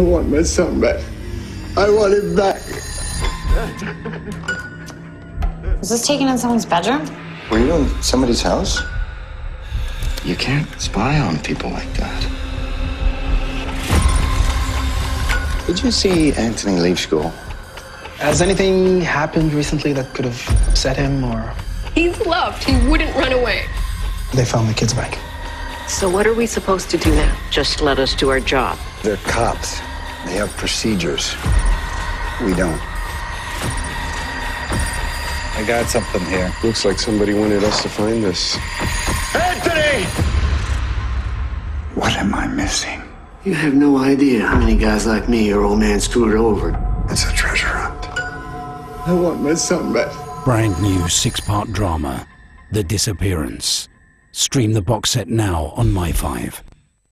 I want my son back. I want him back. Is this taken in someone's bedroom? Were you in somebody's house? You can't spy on people like that. Did you see Anthony leave school? Has anything happened recently that could have upset him or He's loved. He wouldn't run away. they found the kids back? So what are we supposed to do now? Just let us do our job. They're cops. They have procedures. We don't. I got something here. Looks like somebody wanted us to find this. Anthony! What am I missing? You have no idea how many guys like me your old man screwed over. It's a treasure hunt. I want my son back. Brand new six part drama, The Disappearance. Stream the box set now on My5.